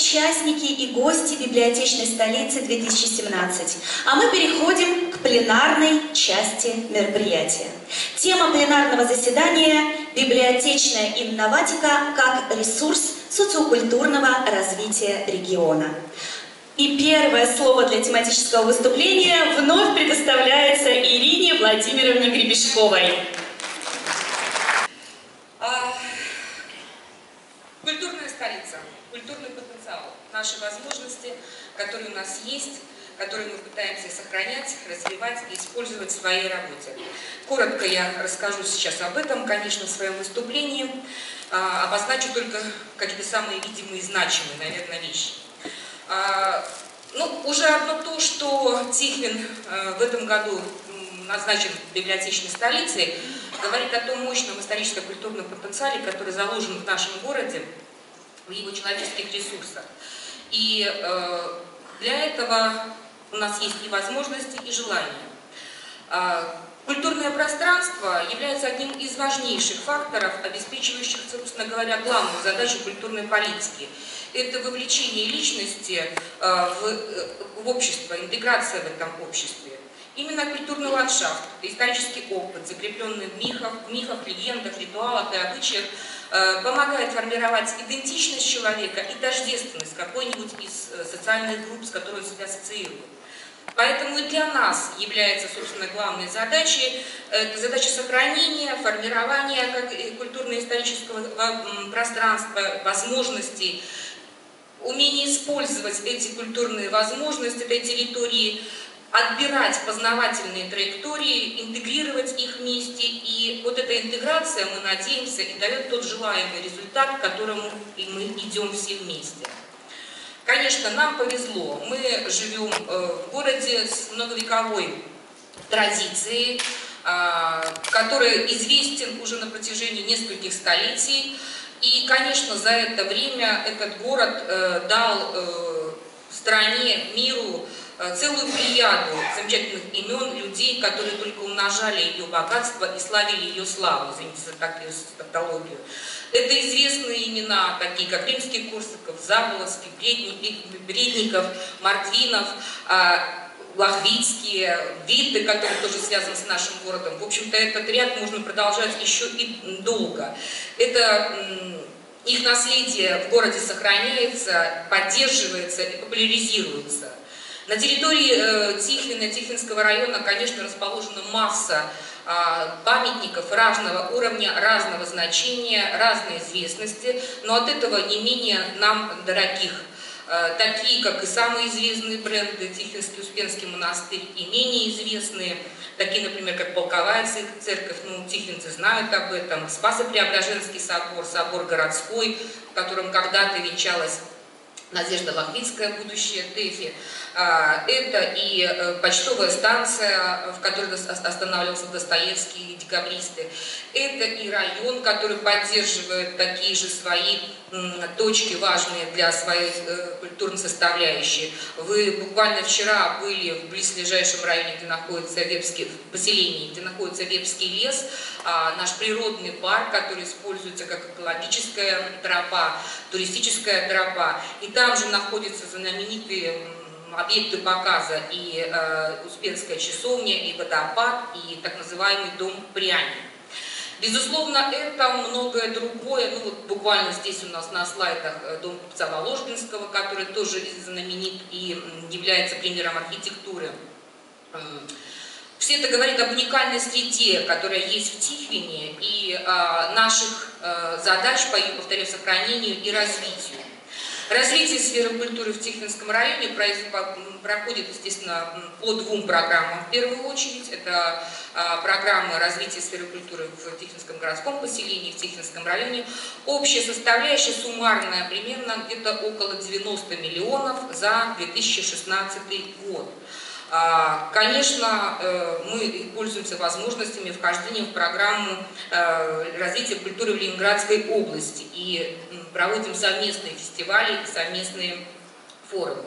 участники и гости библиотечной столицы 2017. А мы переходим к пленарной части мероприятия. Тема пленарного заседания – библиотечная инноватика как ресурс социокультурного развития региона. И первое слово для тематического выступления вновь предоставляется Ирине Владимировне Гребешковой. А, культурная столица, культурный потенциал, наши возможности, которые у нас есть, которые мы пытаемся сохранять, развивать и использовать в своей работе. Коротко я расскажу сейчас об этом, конечно, в своем выступлении. А, обозначу только какие-то самые видимые и значимые, наверное, вещи. А, ну, уже одно то, что Тихвин э, в этом году назначен библиотечной столицей, говорит о том мощном историческо-культурном потенциале, который заложен в нашем городе, в его человеческих ресурсах. И э, для этого у нас есть и возможности, и желания. А, культурное пространство является одним из важнейших факторов, обеспечивающих, собственно говоря, главную задачу культурной политики – это вовлечение личности э, в, э, в общество, интеграция в этом обществе. Именно культурный ландшафт, исторический опыт, закрепленный в мифах, в мифах, легендах, ритуалах и обычаях, э, помогает формировать идентичность человека и тождественность какой-нибудь из социальных групп, с которой он себя ассоциирует. Поэтому и для нас является, собственно, главной задачей это задача сохранения, формирования культурно-исторического пространства, возможностей, умение использовать эти культурные возможности, этой территории, отбирать познавательные траектории, интегрировать их вместе. И вот эта интеграция, мы надеемся, и дает тот желаемый результат, к которому и мы идем все вместе. Конечно, нам повезло. Мы живем э, в городе с многовековой традицией, а, который известен уже на протяжении нескольких столетий. И, конечно, за это время этот город э, дал э, стране, миру целую плеяду замечательных имен людей, которые только умножали ее богатство и славили ее славу, извините за такую тавтологию. Это известные имена, такие как Римский Корсаков, Заболоцкий, Бредников, Мартвинов, а, Лохвицкие, Витты, который тоже связан с нашим городом. В общем-то, этот ряд можно продолжать еще и долго. Это их наследие в городе сохраняется, поддерживается и популяризируется. На территории э, Тихвина, Тихвинского района, конечно, расположена масса э, памятников разного уровня, разного значения, разной известности, но от этого не менее нам дорогих Э, такие как и самые известные бренды Тихвинский Успенский монастырь и менее известные, такие, например, как Полковая церковь, ну, тихвинцы знают об этом, Спасо-Преображенский собор, собор городской, в котором когда-то венчалась Надежда Лохвицкая, будущее ТЭФИ. А, это и э, почтовая станция, в которой останавливался Достоевский и декабристы. Это и район, который поддерживает такие же свои точки важные для своей э, культурной составляющей. Вы буквально вчера были в близлежащем районе, где находится Вепский, поселении, где находится Вепский лес, а, наш природный парк, который используется как экологическая тропа, туристическая тропа. И там же находятся знаменитые объекты показа и э, Успенская часовня, и водопад, и так называемый дом пряник. Безусловно, это многое другое, ну вот буквально здесь у нас на слайдах э, дом купца Воложбинского, который тоже знаменит и является примером архитектуры. Все это говорит об уникальной среде, которая есть в Тихвине, и э, наших э, задач по ее, повторяю, сохранению и развитию. Развитие сферы культуры в Тихвинском районе проходит, естественно, по двум программам. В первую очередь, это а, программа развития сферы культуры в Тихвинском городском поселении, в Тихвинском районе. Общая составляющая суммарная примерно где-то около 90 миллионов за 2016 год. А, конечно, э, мы пользуемся возможностями вхождения в программу э, развития культуры в Ленинградской области и проводим совместные фестивали и совместные форумы.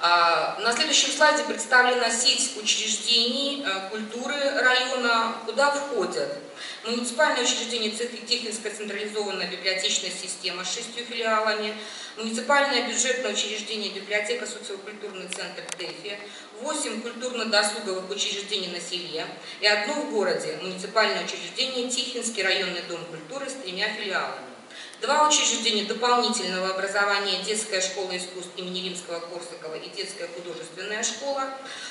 А, на следующем слайде представлена сеть учреждений э, культуры района, куда входят муниципальное учреждение техническая централизованная библиотечная система с шестью филиалами, муниципальное бюджетное учреждение библиотека социокультурный центр ДЭФИ, восемь культурно-досуговых учреждений на селе и одно в городе, муниципальное учреждение Тихинский районный дом культуры с тремя филиалами. Два учреждения дополнительного образования, детская школа искусств имени Римского-Корсакова и детская художественная школа,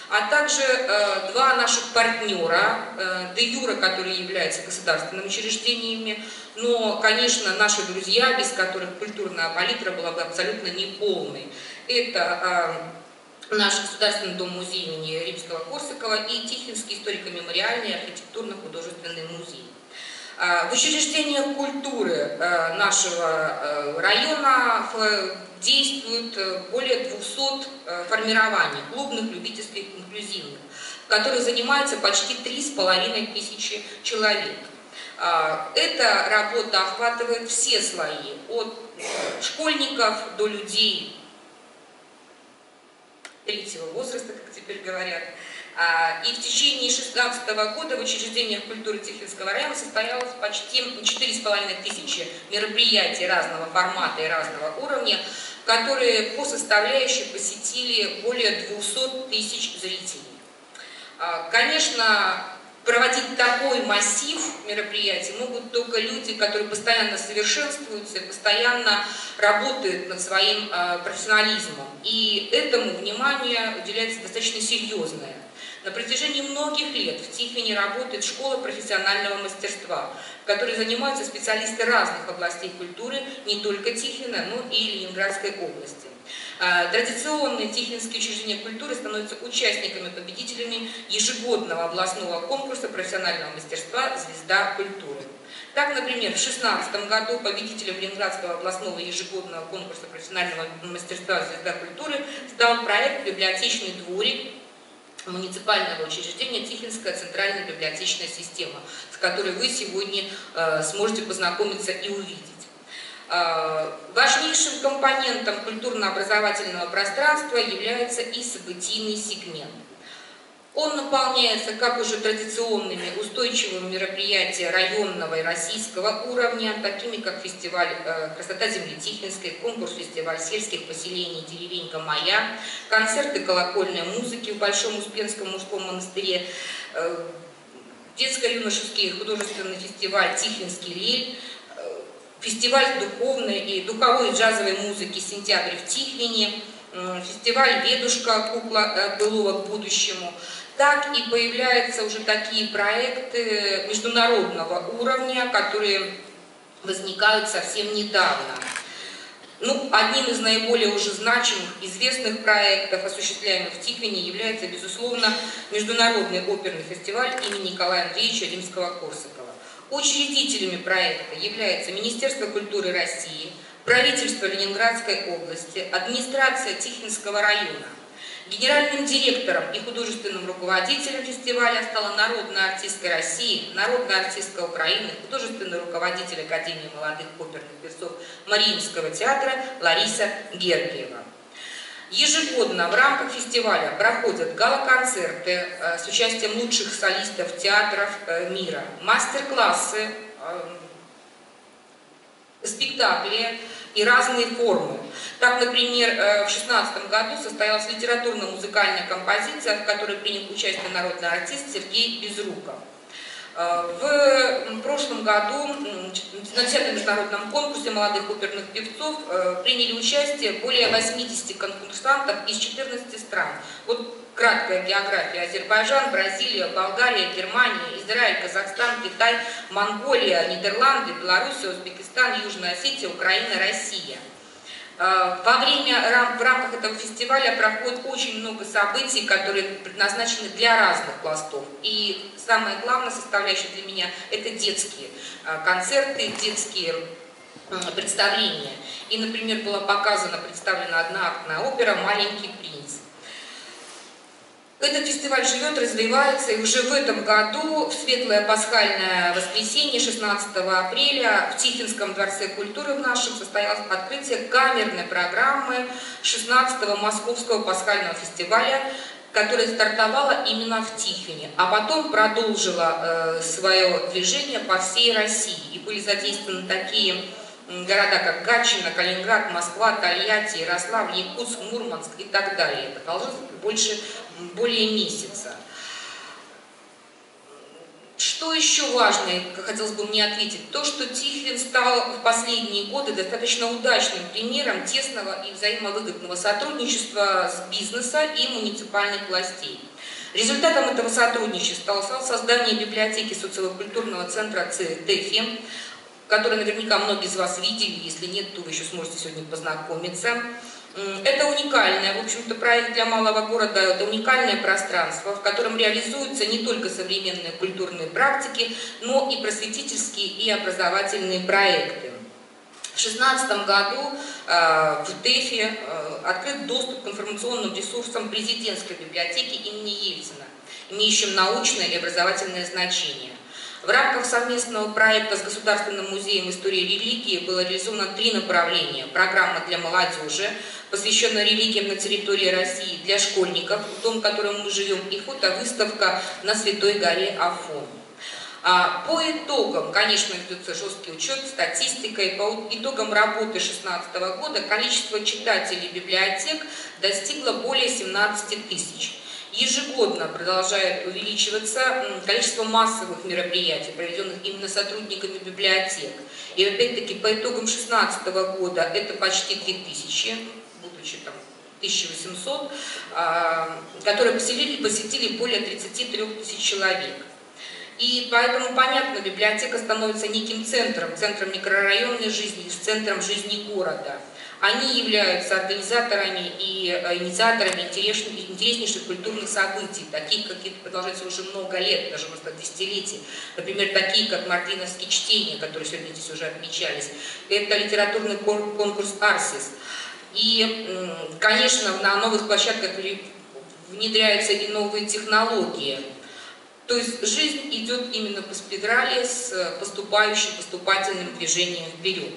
а также э, два наших партнера, э, де юра, которые являются государственными учреждениями, но, конечно, наши друзья, без которых культурная палитра была бы абсолютно неполной. Это э, наш Государственный дом-музей имени Римского-Корсакова и Тихинский историко-мемориальный архитектурно-художественный музей. Э, в учреждениях культуры э, нашего э, района действует более 200 формирований, клубных, любительских, инклюзивных, в которых занимается почти 3,5 тысячи человек. Эта работа охватывает все слои, от школьников до людей третьего возраста, как теперь говорят, и в течение 2016 года в учреждениях культуры Тихвинского района состоялось почти 4,5 тысячи мероприятий разного формата и разного уровня, которые по составляющей посетили более 200 тысяч зрителей. А, конечно, проводить такой массив мероприятий могут только люди, которые постоянно совершенствуются и постоянно работают над своим а, профессионализмом. И этому внимание уделяется достаточно серьезное. На протяжении многих лет в Тихвине работает школа профессионального мастерства, в которой занимаются специалисты разных областей культуры, не только Тихвина, но и Ленинградской области. А, традиционные Тихвинские учреждения культуры становятся участниками-победителями ежегодного областного конкурса профессионального мастерства «Звезда культуры». Так, например, в 2016 году победителем Ленинградского областного ежегодного конкурса профессионального мастерства «Звезда культуры» стал проект «Библиотечный дворик» муниципального учреждения Тихинская центральная библиотечная система, с которой вы сегодня э, сможете познакомиться и увидеть. Э, важнейшим компонентом культурно-образовательного пространства является и событийный сегмент. Он наполняется как уже традиционными устойчивыми мероприятиями районного и российского уровня, такими как фестиваль э, «Красота земли Тихвинской», конкурс-фестиваль сельских поселений «Деревенька моя», концерты колокольной музыки в Большом Успенском мужском монастыре, э, детско-юношеский художественный фестиваль «Тихвинский лель», э, фестиваль духовной и духовой джазовой музыки «Сентябрь в Тихвине», фестиваль «Ведушка. Кукла былого к будущему», так и появляются уже такие проекты международного уровня, которые возникают совсем недавно. Ну, одним из наиболее уже значимых, известных проектов, осуществляемых в Тиквине, является, безусловно, Международный оперный фестиваль имени Николая Андреевича Римского-Корсакова. Учредителями проекта являются Министерство культуры России, правительство Ленинградской области, администрация Тихвинского района – Генеральным директором и художественным руководителем фестиваля стала народная артистка России, народная артистка Украины, художественный руководитель Академии молодых оперных певцов Мариинского театра Лариса Гергиева. Ежегодно в рамках фестиваля проходят гала-концерты э, с участием лучших солистов театров э, мира, мастер-классы, э, спектакли, и разные формы. Так, например, э, в 2016 году состоялась литературно-музыкальная композиция, в которой принял участие народный артист Сергей Безруков. Э, в прошлом году на 10 международном конкурсе молодых оперных певцов э, приняли участие более 80 конкурсантов из 14 стран. Вот краткая география. Азербайджан, Бразилия, Болгария, Германия, Израиль, Казахстан, Китай, Монголия, Нидерланды, Белоруссия, Узбекистан, Южная Осетия, Украина, Россия. Э, во время, в рамках этого фестиваля проходит очень много событий, которые предназначены для разных пластов. И самая главная составляющая для меня – это детские э, концерты, детские представления. И, например, была показана, представлена одна актная опера «Маленький принц». Этот фестиваль живет, развивается, и уже в этом году, в светлое пасхальное воскресенье, 16 апреля, в Тихинском дворце культуры в нашем состоялось открытие камерной программы 16-го Московского пасхального фестиваля, которая стартовала именно в Тихвине, а потом продолжила э, свое движение по всей России. И были задействованы такие города, как Гатчина, Калининград, Москва, Тольятти, Ярославль, Якутск, Мурманск и так далее. Это продолжилось больше, более месяца. Что еще важно, хотелось бы мне ответить, то, что Тихвин стал в последние годы достаточно удачным примером тесного и взаимовыгодного сотрудничества с бизнеса и муниципальных властей. Результатом этого сотрудничества стало создание библиотеки социокультурного центра ЦТФИ, который наверняка многие из вас видели, если нет, то вы еще сможете сегодня познакомиться. Это уникальный, в общем-то, проект для малого города, это уникальное пространство, в котором реализуются не только современные культурные практики, но и просветительские и образовательные проекты. В 2016 году э, в ТЭФе э, открыт доступ к информационным ресурсам президентской библиотеки имени Ельцина, имеющим научное и образовательное значение. В рамках совместного проекта с Государственным музеем истории религии было реализовано три направления. Программа для молодежи, посвященная религиям на территории России для школьников, в дом, в котором мы живем, и фотовыставка на Святой горе Афон. А по итогам, конечно, ведется жесткий учет, статистика, и по итогам работы 2016 года количество читателей библиотек достигло более 17 тысяч. Ежегодно продолжает увеличиваться количество массовых мероприятий, проведенных именно сотрудниками библиотек. И опять-таки по итогам 2016 года это почти 2000, будучи там 1800, а, которые посетили, посетили более 33 тысяч человек. И поэтому, понятно, библиотека становится неким центром, центром микрорайонной жизни, центром жизни города. Они являются организаторами и э, инициаторами интереснейших культурных событий, таких, какие продолжаются уже много лет, даже быть десятилетий. Например, такие, как Мартиновские чтения, которые сегодня здесь уже отмечались. Это литературный конкурс «Арсис». И, конечно, на новых площадках внедряются и новые технологии. То есть жизнь идет именно по спирали с поступающим, поступательным движением вперед.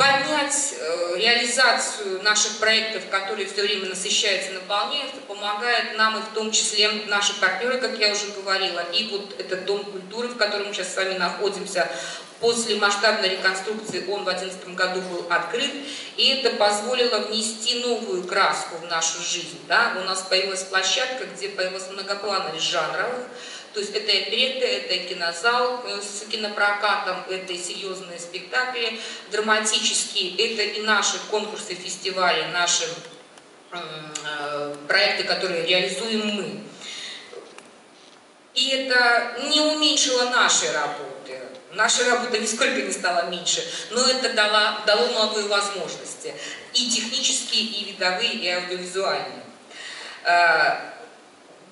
Поднять э, реализацию наших проектов, которые все время насыщаются, наполняются, помогает нам и в том числе наши партнеры, как я уже говорила, и вот этот Дом культуры, в котором мы сейчас с вами находимся, после масштабной реконструкции он в 2011 году был открыт, и это позволило внести новую краску в нашу жизнь. Да? У нас появилась площадка, где появилась многоплановость жанровых, то есть это оперетта, это кинозал э, с кинопрокатом, это серьезные спектакли драматические, это и наши конкурсы, фестивали, наши э, проекты, которые реализуем мы. И это не уменьшило нашей работы. Наша работа нисколько не стала меньше, но это дало, дало новые возможности. И технические, и видовые, и аудиовизуальные.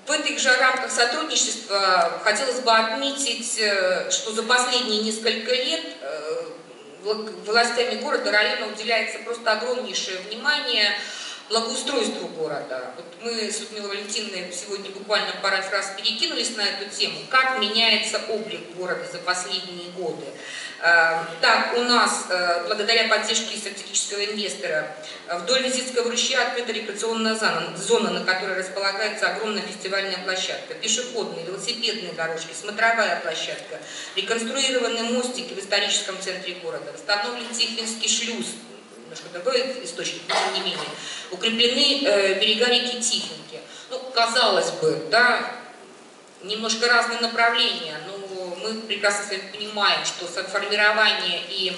В этих же рамках сотрудничества хотелось бы отметить, э, что за последние несколько лет э, властями города, района уделяется просто огромнейшее внимание благоустройству города. Вот мы с Людмилой Валентиновной сегодня буквально пару фраз перекинулись на эту тему, как меняется облик города за последние годы. Эм, так, у нас, э, благодаря поддержке стратегического инвестора, вдоль Визитского ручья открыта рекреационная зона, зона, на которой располагается огромная фестивальная площадка, пешеходные, велосипедные дорожки, смотровая площадка, реконструированные мостики в историческом центре города, восстановлен Тихвинский шлюз, немножко другой источник, но тем не менее, укреплены э, берега реки Тихвинки. Ну, казалось бы, да, немножко разные направления, но мы прекрасно с понимаем, что формирование и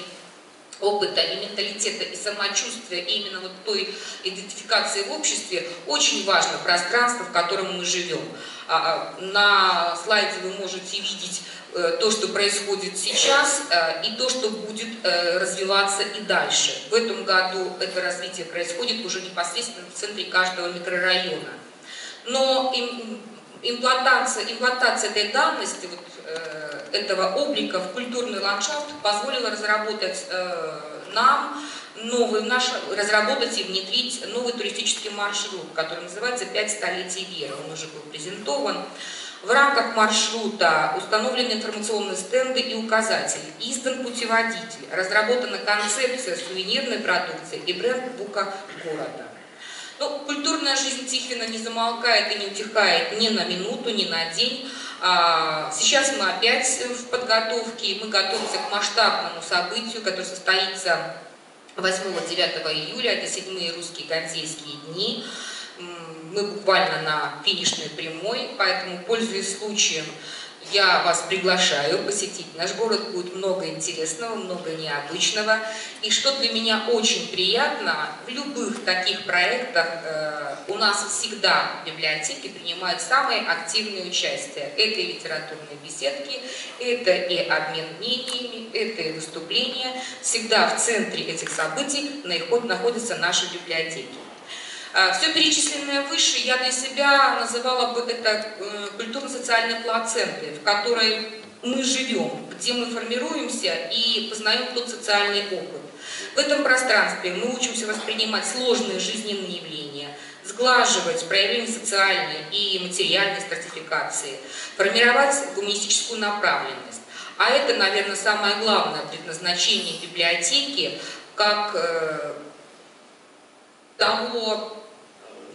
опыта, и менталитета, и самочувствия, и именно вот той идентификации в обществе очень важно пространство, в котором мы живем. А, а, на слайде вы можете видеть то, что происходит сейчас, э, и то, что будет э, развиваться и дальше. В этом году это развитие происходит уже непосредственно в центре каждого микрорайона. Но имплантация, имплантация этой данности, вот, этого облика в культурный ландшафт позволило разработать нам новый, наш, разработать и внедрить новый туристический маршрут, который называется «Пять столетий веры». Он уже был презентован. В рамках маршрута установлены информационные стенды и указатели, издан путеводитель, разработана концепция сувенирной продукции и бренд бука города. Но ну, культурная жизнь Тихвина не замолкает и не утихает ни на минуту, ни на день. А, сейчас мы опять в подготовке, мы готовимся к масштабному событию, которое состоится 8-9 июля, это седьмые русские гантейские дни мы буквально на финишной прямой, поэтому, пользуясь случаем, я вас приглашаю посетить наш город, будет много интересного, много необычного. И что для меня очень приятно, в любых таких проектах э, у нас всегда библиотеки принимают самое активное участие. Это и литературные беседки, это и обмен мнениями, это и выступления. Всегда в центре этих событий находятся наши библиотеки. А, Все перечисленное выше я для себя называла бы это э, культурно-социальной плацентой, в которой мы живем, где мы формируемся и познаем тот социальный опыт. В этом пространстве мы учимся воспринимать сложные жизненные явления, сглаживать проявления социальной и материальной стратификации, формировать гуманистическую направленность. А это, наверное, самое главное предназначение библиотеки, как э, того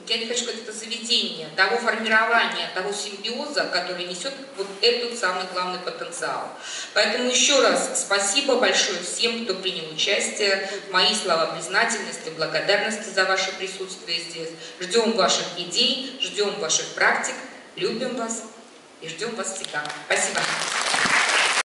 я не хочу сказать, это заведение, того формирования, того симбиоза, который несет вот этот самый главный потенциал. Поэтому еще раз спасибо большое всем, кто принял участие. Мои слова признательности, благодарности за ваше присутствие здесь. Ждем ваших идей, ждем ваших практик, любим вас и ждем вас всегда. Спасибо.